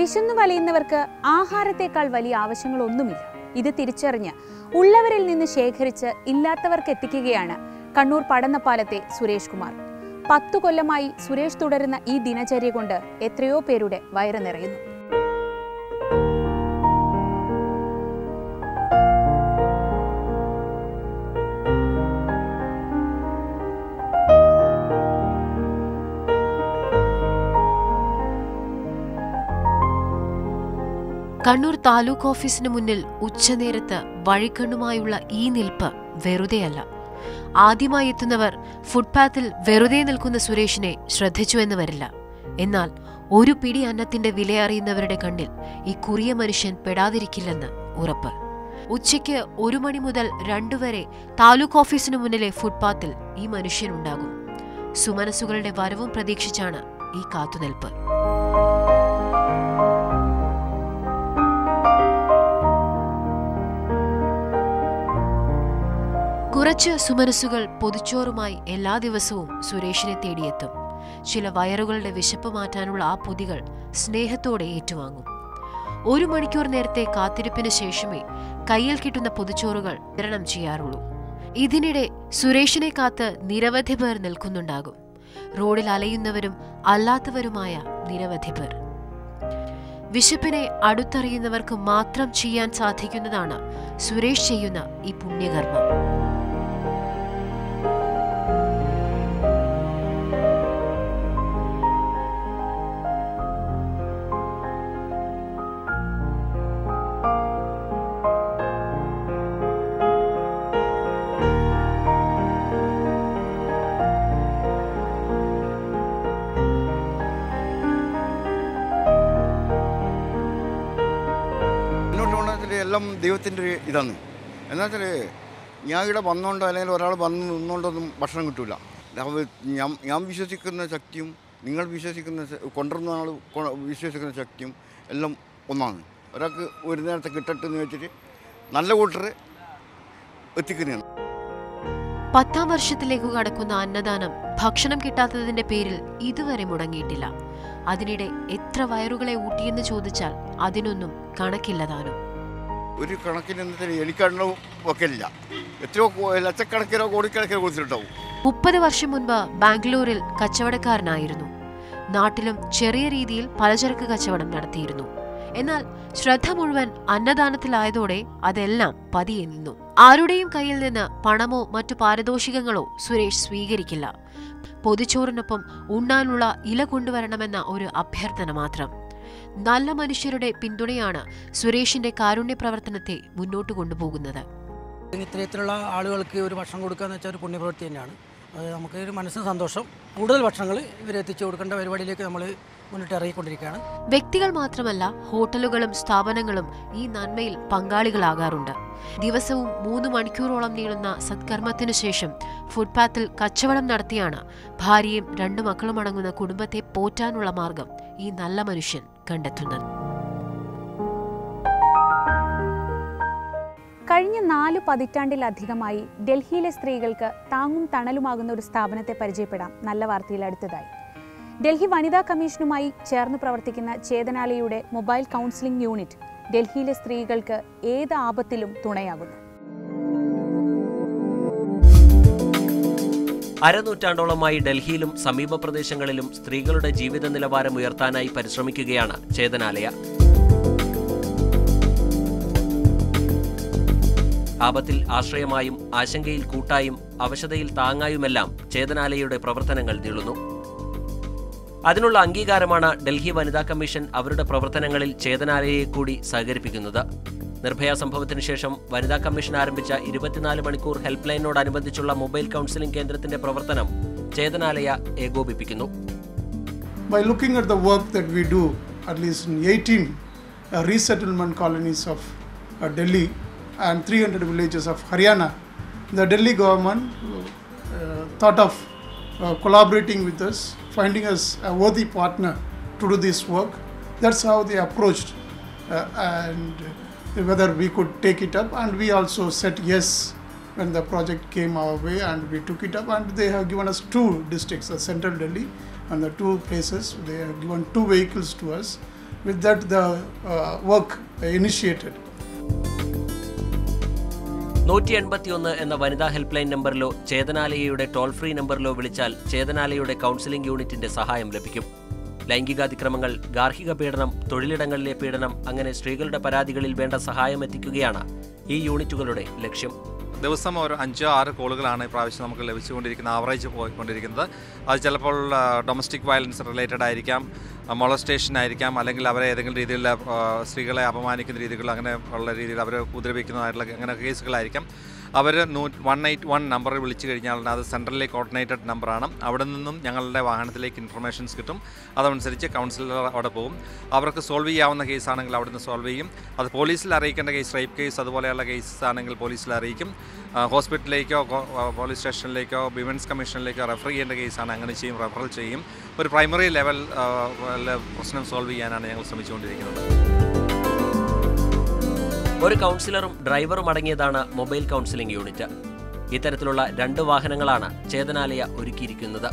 വിശന്നു വലയുന്നവർക്ക് ആഹാരത്തേക്കാൾ വലിയ ആവശ്യങ്ങളൊന്നുമില്ല. ഇത് തിരിച്ചറിഞ്ഞ് ഉള്ളവരിൽ നിന്ന് ശേഖരിച്ച് ഇല്ലാത്തവർക്ക് എത്തിക്കുകയാണ് കണ്ണൂർ പടന്നപ്പാലത്തെ സുരേഷ് കുമാർ. പത്തു കൊല്ലമായി സുരേഷ് തുടരുന്ന ഈ ദിനചര്യ കൊണ്ട് എത്രയോ പേരുടെ വയറ് നിറയുന്നു. കണ്ണൂർ താലൂക്ക് ഓഫീസിന് മുന്നിൽ ഉച്ചനേരത്ത് വഴിക്കണ്ണുമായുള്ള ഈ നിൽപ്പ് വെറുതെയല്ല. ആദ്യമായി എത്തുന്നവർ ഫുട്പാത്തിൽ വെറുതെ നിൽക്കുന്ന സുരേഷിനെ ശ്രദ്ധിച്ചുവെന്ന് വരില്ല. എന്നാൽ ഒരു പിടി അന്നത്തിന്റെ വിലയറിയുന്നവരുടെ കണ്ണിൽ ഈ കുറിയ മനുഷ്യൻ പെടാതിരിക്കില്ലെന്ന് ഉറപ്പ്. ഉച്ചയ്ക്ക് ഒരു മണി മുതൽ രണ്ടുവരെ താലൂക്ക് ഓഫീസിനു മുന്നിലെ ഫുട്പാത്തിൽ ഈ മനുഷ്യനുണ്ടാകും. സുമനസുകളുടെ വരവും പ്രതീക്ഷിച്ചാണ് ഈ കാത്തുനിൽപ്പ്. കുറച്ച് സുമനസ്സുകൾ പൊതിച്ചോറുമായി എല്ലാ ദിവസവും സുരേഷിനെ തേടിയെത്തും. ചില വയറുകളുടെ വിശപ്പ് മാറ്റാനുള്ള ആ പൊതികൾ സ്നേഹത്തോടെ ഏറ്റുവാങ്ങും. ഒരു മണിക്കൂർ നേരത്തെ കാത്തിരിപ്പിന് ശേഷമേ കയ്യിൽ കിട്ടുന്ന പൊതിച്ചോറുകൾ വിതരണം ചെയ്യാറുള്ളൂ. ഇതിനിടെ സുരേഷിനെ കാത്ത് നിരവധി പേർ നിൽക്കുന്നുണ്ടാകും. റോഡിൽ അലയുന്നവരും അല്ലാത്തവരുമായ നിരവധി പേർ. വിശപ്പിനെ അടുത്തറിയുന്നവർക്ക് മാത്രം ചെയ്യാൻ സാധിക്കുന്നതാണ് സുരേഷ് ചെയ്യുന്ന ഈ പുണ്യകർമ്മം. എല്ലാം ദൈവത്തിന്റെ ഒരു ഇതാണ്. എന്താ വെച്ചാൽ ഞാൻ ഇവിടെ വന്നുകൊണ്ടോ അല്ലെങ്കിൽ ഒരാൾ വന്ന് നിന്നുകൊണ്ടൊന്നും ഭക്ഷണം കിട്ടില്ല ഞാൻ ഞാൻ വിശ്വസിക്കുന്ന ശക്തിയും നിങ്ങൾ വിശ്വസിക്കുന്ന കൊണ്ടുവന്ന ആൾ വിശ്വസിക്കുന്ന ശക്തിയും എല്ലാം ഒന്നാണ്. ഒരാൾക്ക് ഒരു നേരത്തെ കിട്ടട്ടെന്ന് വെച്ചിട്ട് നല്ല കൂട്ടർ എത്തിക്കുന്നതാണ്. പത്താം വർഷത്തിലേക്ക് കടക്കുന്ന അന്നദാനം ഭക്ഷണം കിട്ടാത്തതിന്റെ പേരിൽ ഇതുവരെ മുടങ്ങിയിട്ടില്ല. അതിനിടെ എത്ര വയറുകളെ ഊട്ടിയെന്ന് ചോദിച്ചാൽ അതിനൊന്നും കണക്കില്ലതാനും ഒരു കണക്കിന് എന്നിട്ട് ഒക്കെ ഇല്ല എത്രയോ ലക്ഷക്കണക്കിനോ കോടിക്കണക്കിനോ കൊടുത്തിട്ടുണ്ടാവും. മുപ്പത് വർഷം മുൻപ് ബാംഗ്ലൂരിൽ കച്ചവടക്കാരനായിരുന്നു. നാട്ടിലും ചെറിയ രീതിയിൽ പലചരക്ക് കച്ചവടം നടത്തിയിരുന്നു. എന്നാൽ ശ്രദ്ധ മുഴുവൻ അന്നദാനത്തിലായതോടെ അതെല്ലാം പതിയെ നിന്നു. ആരുടെയും കയ്യിൽ നിന്ന് പണമോ മറ്റു പാരിതോഷികങ്ങളോ സുരേഷ് സ്വീകരിക്കില്ല. പൊതിച്ചോറിനൊപ്പം ഉണ്ണാനുള്ള ഇല കൊണ്ടുവരണമെന്ന ഒരു അഭ്യർത്ഥന മാത്രം. നല്ല മനുഷ്യരുടെ പിന്തുണയാണ് സുരേഷിന്റെ കാരുണ്യ പ്രവർത്തനത്തെ മുന്നോട്ട് കൊണ്ടുപോകുന്നത്. ഇത്തരത്തിലുള്ള ആളുകൾക്ക് ഒരു ഭക്ഷണം കൊടുക്കുക എന്ന് വെച്ചാൽ ഒരു പുണ്യപ്രവൃത്തി തന്നെയാണ്. നമുക്ക് ഒരു മനസ്സിന് സന്തോഷം. കൂടുതൽ ഭക്ഷണങ്ങൾ ഇവരെത്തിച്ചു കൊടുക്കേണ്ട പരിപാടിയിലേക്ക് നമ്മൾ മുന്നിട്ട് ഇറങ്ങിക്കൊണ്ടിരിക്കുകയാണ്. വ്യക്തികൾ മാത്രമല്ല ഹോട്ടലുകളും സ്ഥാപനങ്ങളും ഈ നന്മയിൽ പങ്കാളികളാകാറുണ്ട്. ദിവസവും മൂന്ന് മണിക്കൂറോളം നീളുന്ന സത്കർമ്മത്തിനു ശേഷം ഫുട്പാത്തിൽ കച്ചവടം നടത്തിയാണ് ഭാര്യയും രണ്ടു മക്കളും അടങ്ങുന്ന കുടുംബത്തെ പോറ്റാനുള്ള മാർഗം ഈ നല്ല മനുഷ്യൻ കണ്ടെത്തുന്നത്. കഴിഞ്ഞ നാല് പതിറ്റാണ്ടിലധികമായി ഡൽഹിയിലെ സ്ത്രീകൾക്ക് താങ്ങും തണലുമാകുന്ന ഒരു സ്ഥാപനത്തെ പരിചയപ്പെടാം. നല്ല വാർത്തയിൽ അടുത്തതായി. ഡൽഹി വനിതാ കമ്മീഷനുമായി ചേർന്ന് പ്രവർത്തിക്കുന്ന ചേതനാലയുടെ മൊബൈൽ കൗൺസിലിംഗ് യൂണിറ്റ് ഡൽഹിയിലെ സ്ത്രീകൾക്ക് ഏത് ആപത്തിലും തുണയാകുന്നു. അരനൂറ്റാണ്ടോളമായി ഡൽഹിയിലും സമീപ പ്രദേശങ്ങളിലും സ്ത്രീകളുടെ ജീവിത നിലവാരം ഉയർത്താനായി പരിശ്രമിക്കുകയാണ് ചേതനാലയ. ആപത്തിൽ ആശ്രയമായും ആശങ്കയിൽ കൂട്ടായും അവശതയിൽ താങ്ങായുമെല്ലാം ചേതനാലയുടെ പ്രവർത്തനങ്ങൾ നീളുന്നു. അതിനുള്ള അംഗീകാരമാണ് ഡൽഹി വനിതാ കമ്മീഷൻ അവരുടെ പ്രവർത്തനങ്ങളിൽ ചേതനാലയെ കൂടി സഹകരിപ്പിക്കുന്നത്. നിർഭയ സംഭവത്തിന് ശേഷം വനിതാ കമ്മീഷൻ ആരംഭിച്ച ഇരുപത്തിനാല് മണിക്കൂർ ഹെൽപ്പ് ലൈനോടനുബന്ധിച്ചുള്ള മൊബൈൽ കൗൺസിലിംഗ് കേന്ദ്രത്തിന്റെ പ്രവർത്തനം ചേതനാലയ ഏകോപിപ്പിക്കുന്നു. By looking at the work that we do, at least in 18 uh, resettlement colonies of uh, Delhi and 300 villages of Haryana, the Delhi uh, collaborating with us, finding us a worthy partner to do this work. That's how they approached uh, and whether we could take it up, and we also said yes when the project came our way and we took it up and they have given us two districts uh, central delhi and the two places they have given two vehicles to us with that the uh, work initiated. നൂറ്റി എൺപത്തിയൊന്ന് എന്ന വനിതാ help line നമ്പറിലോ ചേതനാലയയുടെ toll free നമ്പറിലോ വിളിച്ചാൽ ചേതനാലയുടെ counselling യൂണിറ്റിന്റെ സഹായം ലഭിക്കും. ലൈംഗികാതിക്രമങ്ങൾ ഗാർഹിക പീഡനം തൊഴിലിടങ്ങളിലെ പീഡനം അങ്ങനെ സ്ത്രീകളുടെ പരാതികളിൽ വേണ്ട സഹായം എത്തിക്കുകയാണ് ഈ യൂണിറ്റുകളുടെ ലക്ഷ്യം. ദിവസം ഒരു അഞ്ചോ ആറ് കോളുകളാണ് ഇപ്രാവശ്യം നമുക്ക് ലഭിച്ചുകൊണ്ടിരിക്കുന്നത് ആവറേജ് പോയിക്കൊണ്ടിരിക്കുന്നത്. അത് ചിലപ്പോൾ ഡൊമസ്റ്റിക് വയലൻസ് റിലേറ്റഡ് ആയിരിക്കാം മൊളസ്റ്റേഷൻ ആയിരിക്കാം അല്ലെങ്കിൽ അവരെ ഏതെങ്കിലും രീതിയിലുള്ള സ്ത്രീകളെ അപമാനിക്കുന്ന രീതികൾ അങ്ങനെ ഉള്ള രീതിയിൽ അവരെ ഉപദ്രവിക്കുന്നതായിട്ടുള്ള അങ്ങനെ കേസുകളായിരിക്കാം. അവർ നൂ വൺ എയ്റ്റ് വൺ നമ്പറിൽ വിളിച്ചു കഴിഞ്ഞാൽ അത് സെൻട്രലി കോർഡിനേറ്റഡ് നമ്പറാണ് അവിടെ നിന്നും ഞങ്ങളുടെ വാഹനത്തിലേക്ക് ഇൻഫർമേഷൻസ് കിട്ടും. അതനുസരിച്ച് കൗൺസിലർ അവിടെ പോകും. അവർക്ക് സോൾവ് ചെയ്യാവുന്ന കേസാണെങ്കിൽ അവിടെ നിന്ന് സോൾവ് ചെയ്യും. അത് പോലീസിൽ അറിയിക്കേണ്ട കേസ് റേപ്പ് കേസ് അതുപോലെയുള്ള കേസസ് ആണെങ്കിൽ പോലീസിൽ അറിയിക്കും. ഹോസ്പിറ്റലിലേക്കോ പോലീസ് സ്റ്റേഷനിലേക്കോ വിമൻസ് കമ്മീഷനിലേക്കോ റെഫർ ചെയ്യേണ്ട കേസാണ് അങ്ങനെ ചെയ്യും റെഫറൽ ചെയ്യും. ഒരു പ്രൈമറി ലെവൽ പ്രശ്നം സോൾവ് ചെയ്യാനാണ് ഞങ്ങൾ ശ്രമിച്ചുകൊണ്ടിരിക്കുന്നത്. ഒരു കൗൺസിലറും ഡ്രൈവറും അടങ്ങിയതാണ് മൊബൈൽ കൗൺസിലിംഗ് യൂണിറ്റ്. ഇത്തരത്തിലുള്ള രണ്ട് വാഹനങ്ങളാണ് ചേതനാലയ ഒരുക്കിയിരിക്കുന്നത്.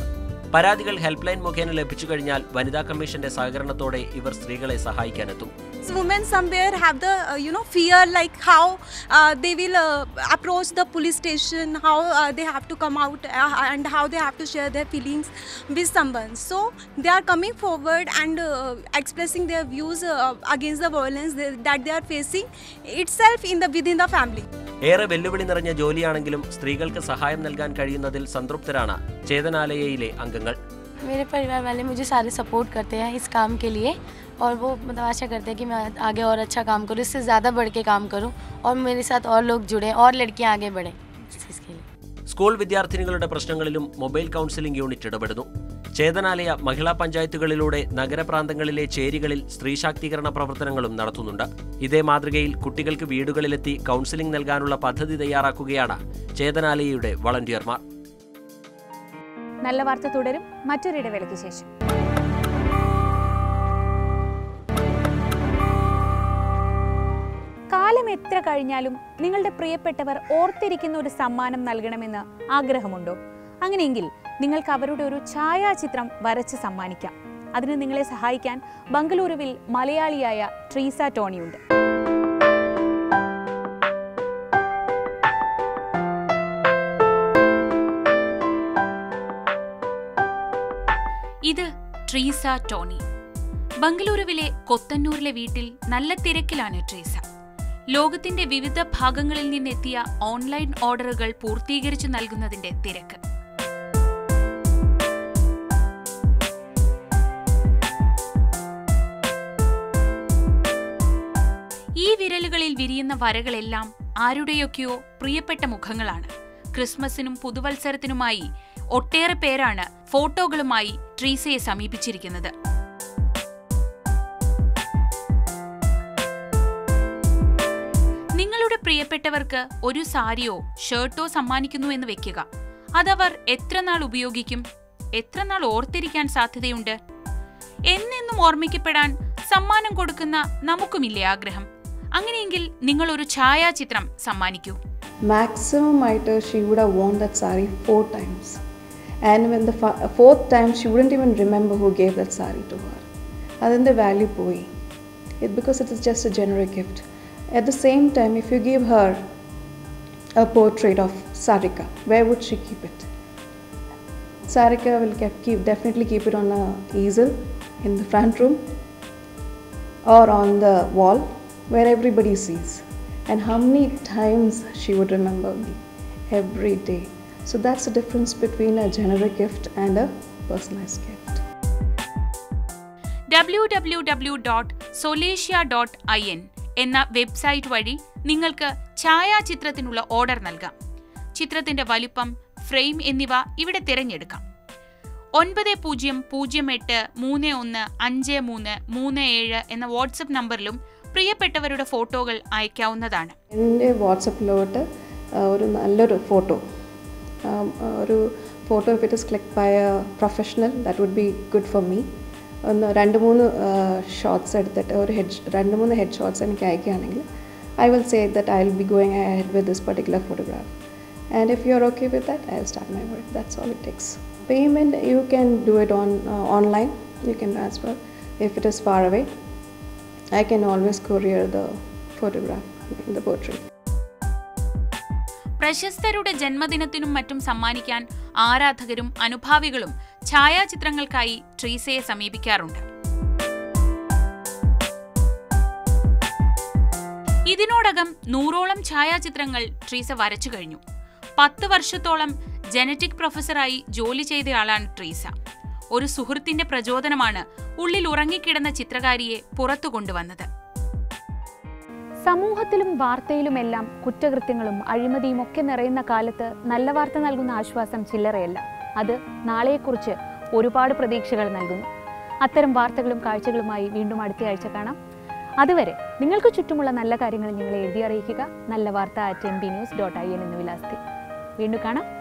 പരാതികൾ ഹെൽപ്പ് ലൈൻ മുഖേന ലഭിച്ചു കഴിഞ്ഞാൽ വനിതാ കമ്മീഷന്റെ സഹകരണത്തോടെ ഇവർ സ്ത്രീകളെ സഹായിക്കാനെത്തും. women somewhere have the uh, you know fear like how uh, they will uh, approach the police station how uh, they have to come out uh, and how they have to share their feelings with someone so they are coming forward and uh, expressing their views uh, against the violence they, that they are facing itself in the within the family ഏറെ വെല്ലുവിളി നിറഞ്ഞ ജോലിയാണെങ്കിലും സ്ത്രീകൾക്ക് സഹായം നൽകാൻ കഴിയുന്നതിൽ സംതൃപ്തരാണ് ചേതനാലയയിലെ അംഗങ്ങൾ मेरे परिवार वाले मुझे सारे सपोर्ट करते हैं इस काम के लिए और वो मतलब आशा करते हैं कि मैं आगे और अच्छा काम करूँ इससे ज़्यादा बढ़ के काम करूँ और मेरे साथ और लोग जुड़ें और लड़कियाँ आगे बढ़ें इस चीज़ के लिए സ്കൂൾ വിദ്യാർത്ഥിനികളുടെ പ്രശ്നങ്ങളിലും മൊബൈൽ കൗൺസിലിംഗ് യൂണിറ്റ് ഇടപെടുന്നു ചേതനാലയ മഹിളാ പഞ്ചായത്തുകളിലൂടെ നഗരപ്രാന്തങ്ങളിലെ ചേരികളിൽ സ്ത്രീ ശാക്തീകരണ പ്രവർത്തനങ്ങളും നടത്തുന്നുണ്ട് ഇതേ മാതൃകയിൽ കുട്ടികൾക്ക് വീടുകളിലെത്തി കൗൺസിലിംഗ് നൽകാനുള്ള പദ്ധതി തയ്യാറാക്കുകയാണ് ചേതനാലയയുടെ വളണ്ടിയർമാർ നല്ല വാർത്ത തുടരും മറ്റൊരിടവേളയ്ക്ക് ശേഷം കാലം എത്ര കഴിഞ്ഞാലും നിങ്ങളുടെ പ്രിയപ്പെട്ടവർ ഓർത്തിരിക്കുന്ന ഒരു സമ്മാനം നൽകണമെന്ന് ആഗ്രഹമുണ്ടോ? അങ്ങനെയെങ്കിൽ നിങ്ങൾക്ക് അവരുടെ ഒരു ഛായാചിത്രം വരച്ച് സമ്മാനിക്കാം. അതിന് നിങ്ങളെ സഹായിക്കാൻ ബംഗളൂരുവിൽ മലയാളിയായ ട്രീസ ടോണിയുണ്ട്. ഇത് ട്രീസ ടോണി. ബംഗളൂരുവിലെ കൊത്തന്നൂരിലെ വീട്ടിൽ നല്ല തിരക്കിലാണ് ട്രീസ. ലോകത്തിന്റെ വിവിധ ഭാഗങ്ങളിൽ നിന്നെത്തിയ ഓൺലൈൻ ഓർഡറുകൾ പൂർത്തീകരിച്ചു നൽകുന്നതിന്റെ തിരക്ക്. ഈ വിരലുകളിൽ വിരിയുന്ന വരകളെല്ലാം ആരുടെയൊക്കെയോ പ്രിയപ്പെട്ട മുഖങ്ങളാണ്. ക്രിസ്മസിനും പുതുവത്സരത്തിനുമായി ഒട്ടേറെ പേരാണ് ഫോട്ടോകളുമായി ട്രീസയെ സമീപിച്ചിരിക്കുന്നത്. നിങ്ങളുടെ പ്രിയപ്പെട്ടവർക്ക് ഒരു സാരിയോ ഷർട്ടോ സമ്മാനിക്കുന്നു എന്ന് വെക്കുക. അതവർ എത്ര നാൾ ഉപയോഗിക്കും? എത്ര നാൾ ഓർത്തിരിക്കാൻ സാധ്യതയുണ്ട്? എന്നെന്നും ഓർമ്മിക്കപ്പെടാൻ സമ്മാനം കൊടുക്കുന്ന നമുക്കുമില്ലേ ആഗ്രഹം. അങ്ങനെയെങ്കിൽ നിങ്ങൾ ഒരു ഛായാചിത്രം സമ്മാനിക്കൂ. മാക്സിമം ആയിട്ട് she would have worn that sari four times. And when the fourth fourth time she wouldn't even remember who gave that to her. അതിന്റെ വാല്യൂ പോയി. It because it is just a generic gift. At the same time, if you give her a portrait of Sarika, where would she keep it? Sarika will keep, keep definitely keep it on a easel in the front room or on the wall where everybody sees. And how many times she would remember me every day. So that's the difference between a generic gift and a personalized gift. www.solasia.in എന്ന website വഴി നിങ്ങൾക്ക് ഛായാചിത്രത്തിനുള്ള order നൽകാം. ചിത്രത്തിന്റെ വലിപ്പം frame എന്നിവ ഇവിടെ തിരഞ്ഞെടുക്കാം. ഒൻപത് പൂജ്യം പൂജ്യം എട്ട് മൂന്ന് ഒന്ന് അഞ്ച് മൂന്ന് മൂന്ന് ഏഴ് എന്ന വാട്സപ്പ് നമ്പറിലും പ്രിയപ്പെട്ടവരുടെ ഫോട്ടോകൾ അയക്കാവുന്നതാണ്. എന്റെ വാട്സപ്പിലോട്ട് ഒരു നല്ലൊരു ഫോട്ടോ ഒരു photo if it is click by a professional that would be good for me ഒന്ന് രണ്ട് മൂന്ന് ഷോട്ട്സ് എടുത്തിട്ട് ഒരു ഹെഡ് രണ്ട് മൂന്ന് ഹെഡ് ഷോട്ട്സ് എനിക്ക് അയക്കുകയാണെങ്കിൽ I will say that I will be going ahead with this particular photograph and if you are okay with that I start my work that's all it takes payment you can do it on online you can transfer if it is far away I can always courier the photograph the portrait പ്രശസ്തരുടെ ജന്മദിനത്തിനും മറ്റും സമ്മാനിക്കാൻ ആരാധകരും അനുഭാവികളും ഛായാചിത്രങ്ങൾക്കായി ട്രീസയെ സമീപിക്കാറുണ്ട്. ഇതിനോടകം നൂറോളം ഛായാചിത്രങ്ങൾ ട്രീസ വരച്ചു കഴിഞ്ഞു. പത്ത് വർഷത്തോളം ജനറ്റിക് പ്രൊഫസറായി ജോലി ചെയ്തയാളാണ് ട്രീസ. ഒരു സുഹൃത്തിന്റെ പ്രചോദനമാണ് ഉള്ളിൽ ഉറങ്ങിക്കിടന്ന ചിത്രകാരിയെ പുറത്തു കൊണ്ടുവന്നത്. സമൂഹത്തിലും വാർത്തയിലുമെല്ലാം കുറ്റകൃത്യങ്ങളും അഴിമതിയും ഒക്കെ നിറയുന്ന കാലത്ത് നല്ല വാർത്ത നൽകുന്ന ആശ്വാസം ചില്ലറയല്ല. അത് നാളെയെക്കുറിച്ച് ഒരുപാട് പ്രതീക്ഷകൾ നൽകുന്നു. അത്തരം വാർത്തകളും കാഴ്ചകളുമായി വീണ്ടും അടുത്ത ആഴ്ച കാണാം. അതുവരെ നിങ്ങൾക്ക് ചുറ്റുമുള്ള നല്ല കാര്യങ്ങൾ നിങ്ങൾ എഴുതി അറിയിക്കുക. നല്ല വാർത്ത at M B news dot I N എന്ന വിലാസത്തിൽ. വീണ്ടും കാണാം.